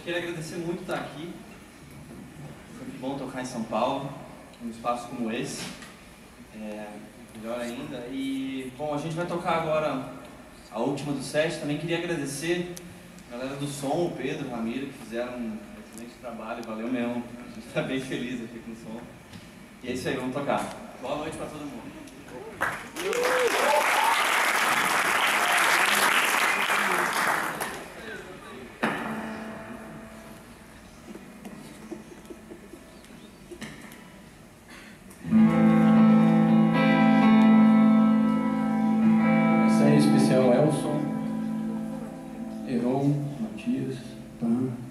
gente queria agradecer muito estar aqui. Foi bom tocar em São Paulo, num espaço como esse. É, melhor ainda. E, bom, a gente vai tocar agora a última do set. Também queria agradecer a galera do som, o Pedro, o Ramiro, que fizeram um excelente trabalho. Valeu mesmo. A gente está bem feliz aqui com o som. E é isso aí, vamos tocar. Boa noite para todo mundo. Heron, Matias, Pan.